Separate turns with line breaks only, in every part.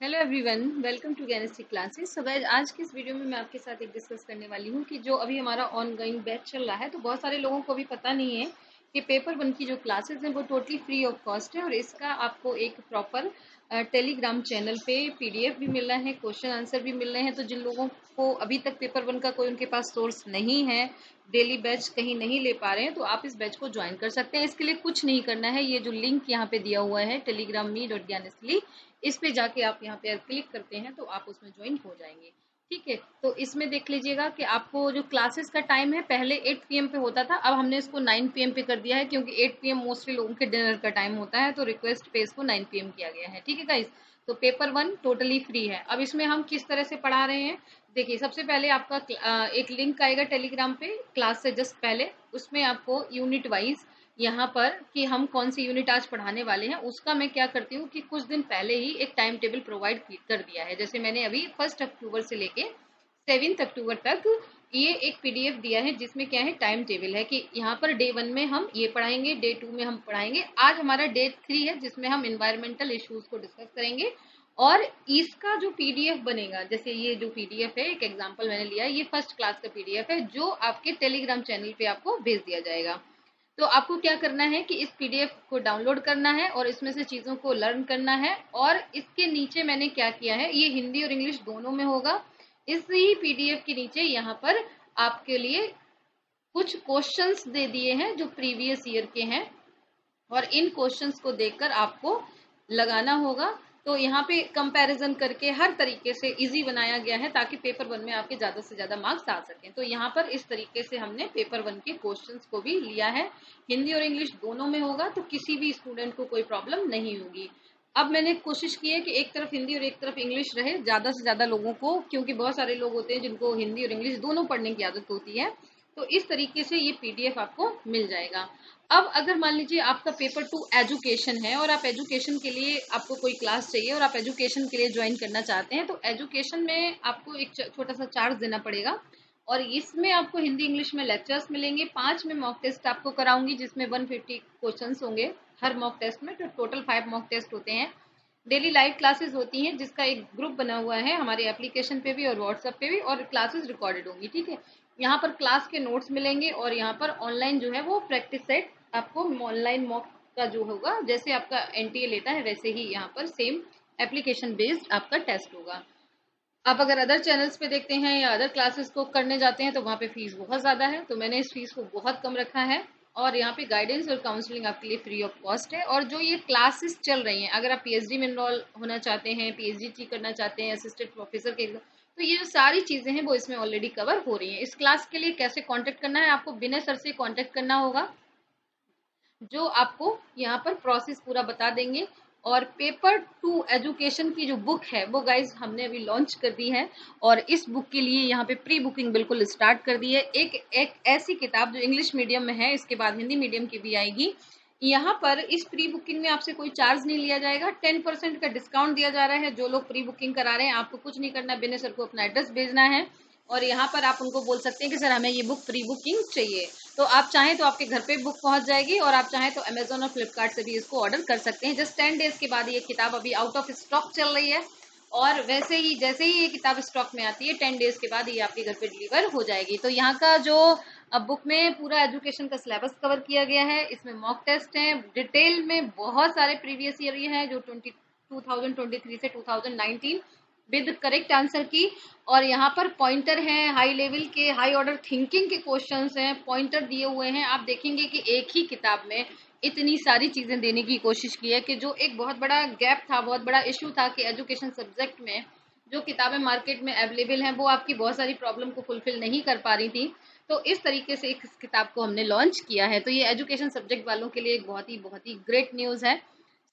Hello everyone welcome to Ganesty classes so guys आज की इस वीडियो में मैं आपके साथ एक डिस्कस करने वाली हूँ कि जो अभी हमारा ऑन गोइंग बैच चल रहा है तो बहुत सारे लोगों को भी पता नहीं है कि पेपर वन की जो क्लासेस हैं, वो टोटली फ्री ऑफ़ कॉस्ट है और इसका आपको एक प्रॉपर टेलीग्राम चैनल पे पीडीएफ भी मिल रहा है क्वेश्चन आंसर भी मिल रहे हैं। तो जिन लोगों को अभी तक पेपर वन का कोई उनके पास सोर्स नहीं है डेली बैच कहीं नहीं ले पा रहे हैं तो आप इस बैच को ज्वाइन कर सकते हैं। इसके लिए कुछ नहीं करना है। ये जो लिंक यहाँ पे दिया हुआ है टेलीग्राम मी डॉट ज्ञानस्ली इस पे जाके आप यहाँ पे क्लिक करते हैं तो आप उसमें ज्वाइन हो जाएँगे। ठीक है? तो इसमें देख लीजिएगा कि आपको जो क्लासेस का टाइम है, पहले 8 पीएम पे होता था, अब हमने इसको 9 पीएम पे कर दिया है, क्योंकि 8 पीएम मोस्टली लोगों के डिनर का टाइम होता है तो रिक्वेस्ट पे इसको 9 पीएम किया गया है। ठीक है गाइस तो पेपर वन टोटली फ्री है। अब इसमें हम किस तरह से पढ़ा रहे हैं? देखिए, सबसे पहले आपका एक लिंक आएगा टेलीग्राम पे क्लास से जस्ट पहले, उसमें आपको यूनिट वाइज यहाँ पर कि हम कौन सी यूनिट आज पढ़ाने वाले हैं, उसका मैं क्या करती हूँ कि कुछ दिन पहले ही एक टाइम टेबल प्रोवाइड कर दिया है। जैसे मैंने अभी फ़र्स्ट अक्टूबर से लेके सेवेंथ अक्टूबर तक ये एक पीडीएफ दिया है, जिसमें क्या है टाइम टेबल है कि यहाँ पर डे वन में हम ये पढ़ाएँगे डे टू में हम पढ़ाएँगे। आज हमारा डे थ्री है, जिसमें हम इन्वायरमेंटल इश्यूज़ को डिस्कस करेंगे। और इसका जो पीडीएफ बनेगा, जैसे ये जो पीडीएफ है, एक एग्जांपल मैंने लिया, ये फ़र्स्ट क्लास का पीडीएफ है, जो आपके टेलीग्राम चैनल पे आपको भेज दिया जाएगा। तो आपको क्या करना है कि इस पीडीएफ को डाउनलोड करना है और इसमें से चीज़ों को लर्न करना है और इसके नीचे मैंने क्या किया है, ये हिंदी और इंग्लिश दोनों में होगा। इस पीडीएफ के नीचे यहाँ पर आपके लिए कुछ क्वेश्चंस दे दिए हैं जो प्रीवियस ईयर के हैं और इन क्वेश्चंस को देखकर आपको लगाना होगा। तो यहाँ पे कंपैरिजन करके हर तरीके से इजी बनाया गया है ताकि पेपर वन में आपके ज़्यादा से ज़्यादा मार्क्स आ सकें। तो यहाँ पर इस तरीके से हमने पेपर वन के क्वेश्चंस को भी लिया है। हिंदी और इंग्लिश दोनों में होगा तो किसी भी स्टूडेंट को कोई प्रॉब्लम नहीं होगी। अब मैंने कोशिश की है कि एक तरफ़ हिंदी और एक तरफ़ इंग्लिश रहे, ज़्यादा से ज़्यादा लोगों को, क्योंकि बहुत सारे लोग होते हैं जिनको हिंदी और इंग्लिश दोनों पढ़ने की आदत होती है। तो इस तरीके से ये पीडीएफ आपको मिल जाएगा। अब अगर मान लीजिए आपका पेपर टू एजुकेशन है और आप एजुकेशन के लिए आपको कोई क्लास चाहिए और आप एजुकेशन के लिए ज्वाइन करना चाहते हैं तो एजुकेशन में आपको एक छोटा सा चार्ज देना पड़ेगा। और इसमें आपको हिंदी, इंग्लिश में लेक्चर्स मिलेंगे। पाँच में मॉक टेस्ट आपको कराऊँगी, जिसमें 150 क्वेश्चंस होंगे हर मॉक टेस्ट में तो टोटल फाइव मॉक टेस्ट होते हैं। डेली लाइव क्लासेस होती हैं, जिसका एक ग्रुप बना हुआ है हमारे एप्लीकेशन पे भी और व्हाट्सएप पे भी और क्लासेस रिकॉर्डेड होंगी, ठीक है? यहाँ पर क्लास के नोट्स मिलेंगे और यहाँ पर ऑनलाइन जो है वो प्रैक्टिस सेट आपको ऑनलाइन मॉक का जो होगा, जैसे आपका एनटीए लेता है, वैसे ही यहाँ पर सेम एप्लीकेशन बेस्ड आपका टेस्ट होगा। आप अगर अदर चैनल्स पे देखते हैं या अदर क्लासेस को करने जाते हैं तो वहाँ पे फ़ीस बहुत ज़्यादा है। तो मैंने इस फ़ीस को बहुत कम रखा है और यहाँ पे गाइडेंस और काउंसलिंग आपके लिए फ्री ऑफ़ कॉस्ट है। और जो ये क्लासेस चल रही हैं, अगर आप पीएचडी में इनरोल होना चाहते हैं पीएचडी करना चाहते हैं असिस्टेंट प्रोफेसर के तो ये सारी चीज़ें हैं, वो इसमें ऑलरेडी कवर हो रही हैं। इस क्लास के लिए कैसे कांटेक्ट करना है, आपको बिना सर से कांटेक्ट करना होगा। जो आपको यहाँ पर प्रोसेस पूरा बता देंगे। और पेपर टू एजुकेशन की जो बुक है, वो गाइज़ हमने अभी लॉन्च कर दी है। और इस बुक के लिए यहाँ पे प्री बुकिंग बिल्कुल स्टार्ट कर दी है। एक एक ऐसी किताब जो इंग्लिश मीडियम में है, इसके बाद हिंदी मीडियम की भी आएगी। यहाँ पर इस प्री बुकिंग में आपसे कोई चार्ज नहीं लिया जाएगा। टेन परसेंट का डिस्काउंट दिया जा रहा है। जो लोग प्री बुकिंग करा रहे हैं, आपको कुछ नहीं करना। बिना सर को अपना एड्रेस भेजना है। और यहाँ पर आप उनको बोल सकते हैं कि, सर, हमें ये बुक प्री बुकिंग चाहिए। तो आप चाहें तो आपके घर पे बुक पहुँच जाएगी और आप चाहें तो अमेजोन और फ्लिपकार्ट से भी इसको ऑर्डर कर सकते हैं। जस्ट टेन डेज़ के बाद ये किताब अभी आउट ऑफ़ स्टॉक चल रही है। और वैसे ही, जैसे ही ये किताब स्टॉक में आती है टेन डेज़ के बाद ये आपके घर पे डिलीवर हो जाएगी। तो यहाँ का जो अब बुक में पूरा एजुकेशन का सिलेबस कवर किया गया है। इसमें मॉक टेस्ट हैं। डिटेल में बहुत सारे प्रीवियस ईयर ये हैं जो ट्वेंटी टू से two thousand nineteen with correct answer की। और यहाँ पर पॉइंटर हैं हाई लेवल के हाई ऑर्डर थिंकिंग के क्वेश्चंस हैं पॉइंटर दिए हुए हैं। आप देखेंगे कि एक ही किताब में इतनी सारी चीज़ें देने की कोशिश की है कि जो एक बहुत बड़ा गैप था, बहुत बड़ा इशू था कि एजुकेशन सब्जेक्ट में जो किताबें मार्केट में अवेलेबल हैं, वो आपकी बहुत सारी प्रॉब्लम को फुलफिल नहीं कर पा रही थी। तो इस तरीके से इस किताब को हमने लॉन्च किया है। तो ये एजुकेशन सब्जेक्ट वालों के लिए एक बहुत ही बहुत ही ग्रेट न्यूज़ है।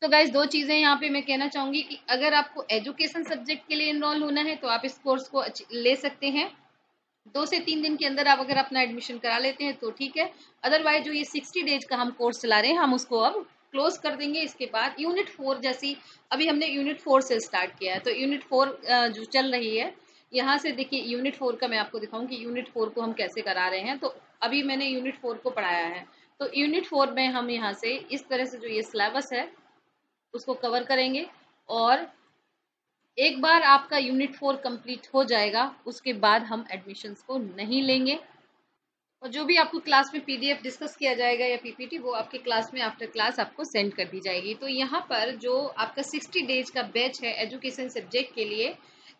तो गाइज़ दो चीज़ें यहाँ पे मैं कहना चाहूँगी कि अगर आपको एजुकेशन सब्जेक्ट के लिए इनरोल होना है तो आप इस कोर्स को ले सकते हैं। दो से तीन दिन के अंदर आप अगर अपना एडमिशन करा लेते हैं तो ठीक है। अदरवाइज़ जो ये सिक्सटी डेज़ का हम कोर्स चला रहे हैं, हम उसको अब क्लोज कर देंगे। इसके बाद यूनिट फोर जैसी, अभी हमने यूनिट फोर से स्टार्ट किया है। तो यूनिट फोर जो चल रही है यहाँ से देखिए यूनिट फोर का मैं आपको दिखाऊँ कि यूनिट फोर को हम कैसे करा रहे हैं। तो अभी मैंने यूनिट फोर को पढ़ाया है। तो यूनिट फोर में हम यहाँ से इस तरह से जो ये सिलेबस है, उसको कवर करेंगे और एक बार आपका यूनिट फोर कंप्लीट हो जाएगा, उसके बाद हम एडमिशन्स को नहीं लेंगे। और जो भी आपको क्लास में पीडीएफ डिस्कस किया जाएगा या पीपीटी वो आपके क्लास में आफ्टर क्लास आपको सेंड कर दी जाएगी। तो यहाँ पर जो आपका 60 डेज़ का बैच है एजुकेशन सब्जेक्ट के लिए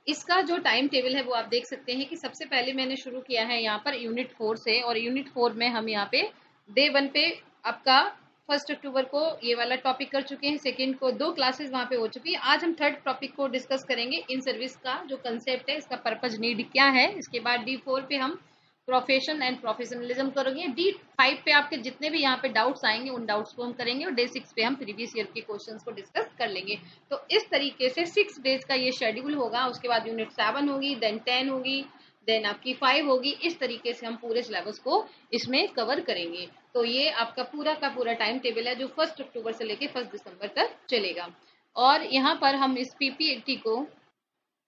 इसका जो टाइम टेबल है, वो आप देख सकते हैं कि सबसे पहले मैंने शुरू किया है यहाँ पर यूनिट फोर से और यूनिट फोर में हम यहाँ पे डे वन पे आपका फ़र्स्ट अक्टूबर को ये वाला टॉपिक कर चुके हैं सेकेंड को दो क्लासेस वहाँ पे हो चुकी है। आज हम थर्ड टॉपिक को डिस्कस करेंगे इन सर्विस का जो कंसेप्ट है, इसका पर्पज नीड क्या है, इसके बाद डी फोर पे हम प्रोफेशन एंड प्रोफेशनलिज्म करोगे। डी फाइव पे आपके जितने भी यहाँ पे डाउट्स आएँगे, उन डाउट्स को हम करेंगे और डे सिक्स पे हम प्रीवियस ईयर के क्वेश्चंस को डिस्कस कर लेंगे। तो इस तरीके से सिक्स डेज़ का ये शेड्यूल होगा, उसके बाद यूनिट सेवन होगी देन टेन होगी देन आपकी फाइव होगी। इस तरीके से हम पूरे सिलेबस को इसमें कवर करेंगे। तो ये आपका पूरा का पूरा टाइम टेबल है, जो फ़र्स्ट अक्टूबर से लेके फ़र्स्ट दिसंबर तक चलेगा। और यहाँ पर हम इस पीपीटी को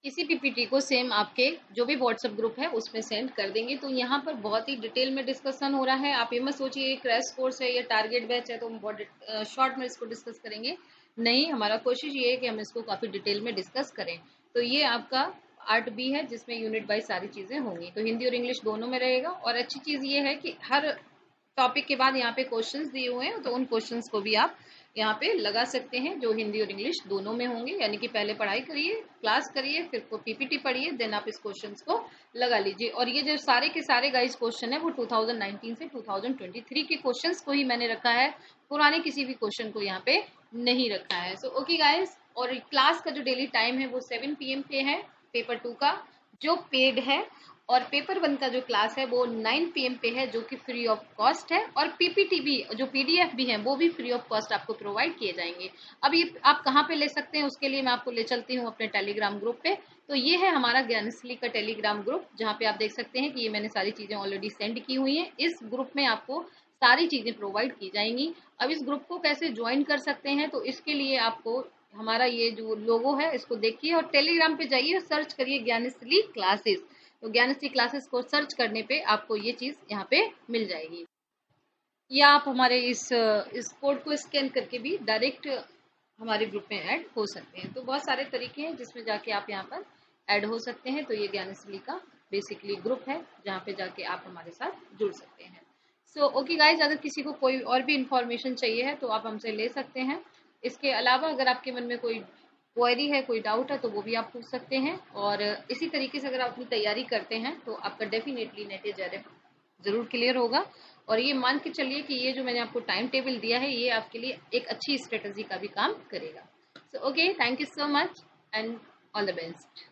इसी पीपीटी को सेम आपके जो भी व्हाट्सएप ग्रुप है, उसमें सेंड कर देंगे। तो यहाँ पर बहुत ही डिटेल में डिस्कशन हो रहा है। आप ये मत सोचिए क्रैश कोर्स है, या टारगेट बैच है तो हम बहुत शॉर्ट में इसको डिस्कस करेंगे। नहीं, हमारा कोशिश ये है कि हम इसको काफ़ी डिटेल में डिस्कस करें। तो ये आपका आर्ट बी है, जिसमें यूनिट बाई सारी चीज़ें होंगी। तो हिंदी और इंग्लिश दोनों में रहेगा। और अच्छी चीज़ ये है कि हर टॉपिक के बाद यहाँ पे क्वेश्चंस दिए हुए हैं तो उन क्वेश्चंस को भी आप यहाँ पे लगा सकते हैं, जो हिंदी और इंग्लिश दोनों में होंगे। यानी कि पहले पढ़ाई करिए क्लास करिए, फिर पीपीटी पढ़िए देन आप इस क्वेश्चंस को लगा लीजिए। और ये जो सारे के सारे गाइस क्वेश्चन है, वो 2019 से 2023 के क्वेश्चंस को ही मैंने रखा है। पुराने किसी भी क्वेश्चन को यहाँ पे नहीं रखा है। सो ओके गाइज़ और क्लास का जो डेली टाइम है, वो सेवन पी पे है पेपर टू का, जो पेड है। और पेपर वन का जो क्लास है, वो 9 पीएम पे है, जो कि फ्री ऑफ़ कॉस्ट है। और पीपीटी भी जो पीडीएफ भी है, वो भी फ्री ऑफ़ कॉस्ट आपको प्रोवाइड किए जाएँगे। अब ये आप कहाँ पे ले सकते हैं, उसके लिए मैं आपको ले चलती हूँ अपने टेलीग्राम ग्रुप पे। तो ये है हमारा ज्ञानश्री का टेलीग्राम ग्रुप जहाँ पे आप देख सकते हैं कि ये मैंने सारी चीज़ें ऑलरेडी सेंड की हुई है। इस ग्रुप में आपको सारी चीज़ें प्रोवाइड की जाएँगी। अब इस ग्रुप को कैसे ज्वाइन कर सकते हैं तो इसके लिए आपको हमारा ये जो लोगो है, इसको देखिए और टेलीग्राम पे जाइए सर्च करिए ज्ञानश्री क्लासेस तो ज्ञानश्री क्लासेस को सर्च करने पे आपको ये चीज़ यहाँ पे मिल जाएगी। या आप हमारे इस इस कोड को स्कैन करके भी डायरेक्ट हमारे ग्रुप में ऐड हो सकते हैं। तो बहुत सारे तरीके हैं जिसमें जाके आप यहाँ पर ऐड हो सकते हैं। तो ये ज्ञानश्री का बेसिकली ग्रुप है, जहाँ पे जाके आप हमारे साथ जुड़ सकते हैं। सो ओके गाइज़ अगर किसी को कोई और भी इंफॉर्मेशन चाहिए है तो आप हमसे ले सकते हैं। इसके अलावा अगर आपके मन में कोई क्वेरी है, कोई डाउट है तो वो भी आप पूछ सकते हैं। और इसी तरीके से अगर आप अपनी तैयारी करते हैं तो आपका डेफिनेटली नेट एज ज़रूर क्लियर होगा। और ये मान के चलिए कि ये जो मैंने आपको टाइम टेबल दिया है, ये आपके लिए एक अच्छी स्ट्रेटजी का भी काम करेगा। So okay thank you so much and all the best